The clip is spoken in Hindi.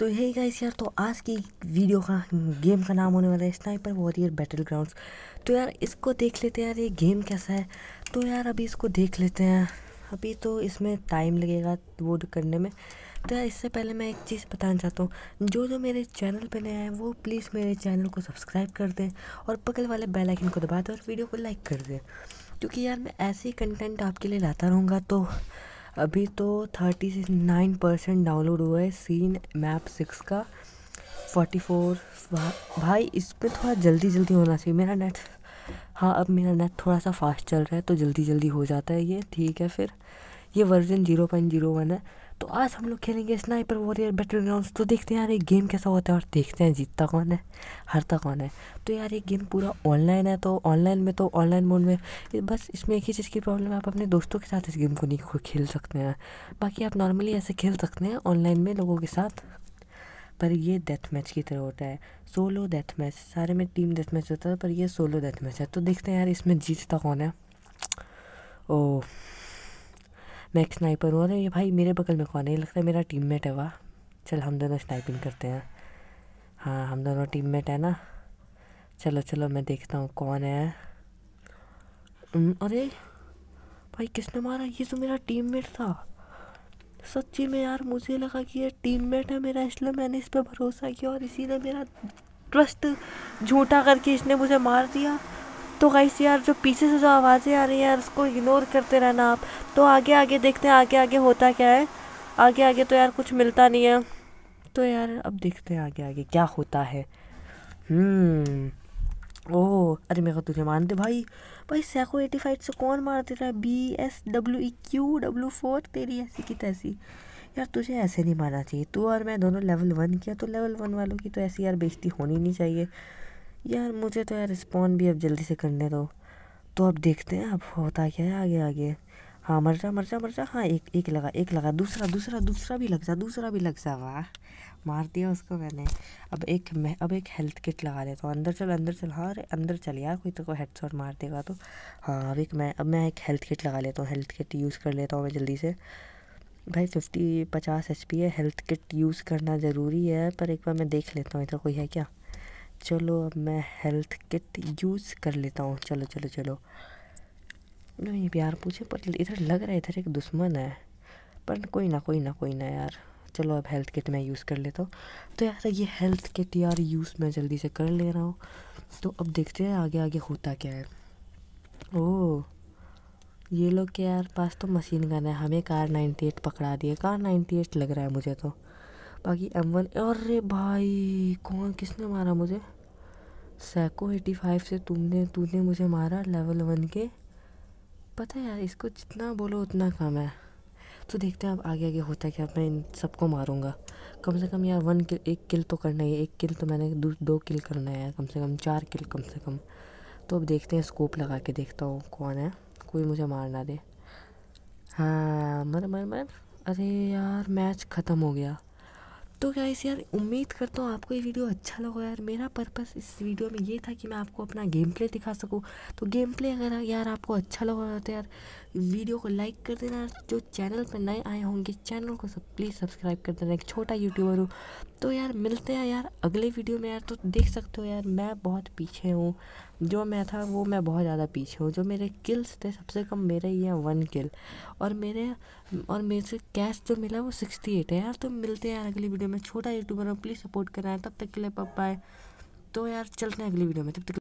तो यही गाइस यार तो आज की वीडियो का गेम का नाम होने वाला है स्नाइपर वॉरियर बैटल ग्राउंड तो यार, इसको देख लेते हैं यार, ये गेम कैसा है। तो यार, अभी इसको देख लेते हैं। अभी तो इसमें टाइम लगेगा वो करने में। तो यार, इससे पहले मैं एक चीज़ बताना चाहता हूँ। जो जो मेरे चैनल पे नए हैं, वो प्लीज़ मेरे चैनल को सब्सक्राइब कर दें और बगल वाले बेल आइकन को दबा दें और वीडियो को लाइक कर दें। क्योंकि यार, मैं ऐसे ही कंटेंट आपके लिए लाता रहूँगा तो अभी तो थर्टी नाइन परसेंट डाउनलोड हुआ है सीन मैप सिक्स का। फोर्टी फोर भाई इस पर थोड़ा जल्दी जल्दी होना चाहिए। मेरा नेट हाँ अब मेरा नेट थोड़ा सा फास्ट चल रहा है तो जल्दी जल्दी हो जाता है ये। ठीक है फिर। ये version zero point zero one है। तो आज हम लोग खेलेंगे स्नाइपर वॉरियर बैटल ग्राउंड तो देखते हैं यार, ये गेम कैसा होता है और देखते हैं जीतता कौन है, हारता कौन है। तो यार, ये गेम पूरा ऑनलाइन है तो ऑनलाइन में तो ऑनलाइन मोड में बस इसमें एक ही चीज़ की प्रॉब्लम है, आप अपने दोस्तों के साथ इस गेम को नहीं खेल सकते हैं। बाकी आप नॉर्मली ऐसे खेल सकते हैं ऑनलाइन में लोगों के साथ। पर ये डेथ मैच की तरह होता है। सोलो डेथ मैच सारे में टीम डेथ मैच होता है, पर ये सोलो डेथ मैच है। तो देखते हैं यार, इसमें जीतता कौन है। ओ मैं एक स्नाइपर हूँ अरे ये भाई मेरे बगल में कौन है? लगता है मेरा टीममेट है, वाह। चल, हम दोनों स्नाइपिंग करते हैं। हाँ हम दोनों टीममेट है ना। चलो चलो, मैं देखता हूँ कौन है। अरे! भाई, किसने मारा? ये तो मेरा टीममेट था। सच्ची में यार, मुझे लगा कि ये टीममेट है मेरा, इसलिए मैंने इस पर भरोसा किया और इसी ने मेरा ट्रस्ट झूठा करके इसने मुझे मार दिया। तो गाइस यार, जो पीछे से जो आवाज़ें आ रही हैं यार, उसको इग्नोर करते रहना आप। तो आगे आगे देखते हैं, आगे आगे होता क्या है। आगे आगे तो यार कुछ मिलता नहीं है। तो यार, अब देखते हैं आगे आगे क्या होता है। हम्म। ओह, अरे मेरे को तुझे मान दे भाई। भाई सैको एटी फाइव से कौन मार दे रहा है? B S W E Q W four तेरी ऐसी की तैसी। यार, तुझे ऐसे नहीं मारना चाहिए। तू और मैं दोनों लेवल वन किया तो लेवल वन वालों की तो ऐसी यार बेइज्जती होनी नहीं चाहिए। यार मुझे तो यार रिस्पॉन्ड भी अब जल्दी से करने दो। तो अब देखते हैं, अब होता क्या है आगे आगे। हाँ मर जा मर जा मर जा। हाँ एक एक लगा एक लगा। दूसरा दूसरा दूसरा भी लग जा, दूसरा भी लग जा। वाह, मार दिया उसको मैंने। अब एक मैं, अब एक हेल्थ किट लगा लेता हूँ। अंदर चल अंदर चल। हाँ अरे अंदर चल यार, कोई तो को हेड शॉट मार देगा तो। हाँ अब एक मैं, अब मैं एक हेल्थ किट लगा लेता हूँ। हेल्थ किट यूज़ कर लेता हूँ मैं जल्दी से। भाई फिफ्टी पचास एच पी है। हेल्थ किट यूज़ करना ज़रूरी है, पर एक बार मैं देख लेता हूँ। इधर कोई है क्या? चलो अब मैं हेल्थ किट यूज़ कर लेता हूँ। चलो चलो चलो। नहीं यार पूछे, पर इधर लग रहा है, इधर एक दुश्मन है। पर कोई ना कोई ना कोई ना यार। चलो अब हेल्थ किट मैं यूज़ कर लेता हूँ। तो यार, ये हेल्थ किट यार यूज़ मैं जल्दी से कर ले रहा हूँ। तो अब देखते हैं आगे आगे होता क्या है। ओह, ये लोग के यार पास तो मशीन गन है। हमें कार नाइन्टी एट पकड़ा दिए कार नाइन्टी एट लग रहा है मुझे तो। बाकी एम वन अरे भाई, कौन, किसने मारा मुझे? सैको एटी फाइव से तुमने, तूने मुझे मारा लेवल वन के। पता है यार, इसको जितना बोलो उतना कम है। तो देखते हैं अब आगे आगे होता है क्या, मैं इन सबको मारूँगा। कम से कम यार वन किल एक किल तो करना है एक किल तो मैंने दो दो किल करना है यार, कम से कम, चार किल कम से कम। तो अब देखते हैं स्कोप लगा के देखता हूँ कौन है। कोई मुझे मार ना दे। हाँ मर मर मर। अरे यार मैच ख़त्म हो गया। तो क्या इस यार उम्मीद करता हूँ आपको ये वीडियो अच्छा लगा यार। मेरा पर्पस इस वीडियो में ये था कि मैं आपको अपना गेम प्ले दिखा सकूँ। तो गेम प्ले अगर यार आपको अच्छा लगा तो यार वीडियो को लाइक कर देना। जो चैनल पर नए आए होंगे चैनल को सब प्लीज़ सब्सक्राइब कर देना। एक छोटा यूट्यूबर हूँ। तो यार मिलते हैं यार अगले वीडियो में यार। तो देख सकते हो यार, मैं बहुत पीछे हूँ। जो मैं था वो मैं बहुत ज़्यादा पीछे हूँ। जो मेरे किल्स थे सबसे कम मेरे हैं वन किल और मेरे और मेरे से कैश जो मिला वो सिक्सटी एट है यार। तो मिलते हैं यार अगली वीडियो में छोटा यूट्यूबर हूँ प्लीज़ सपोर्ट कराएँ तब तक के लिए पाए तो यार, चलते हैं अगली वीडियो में, तब तक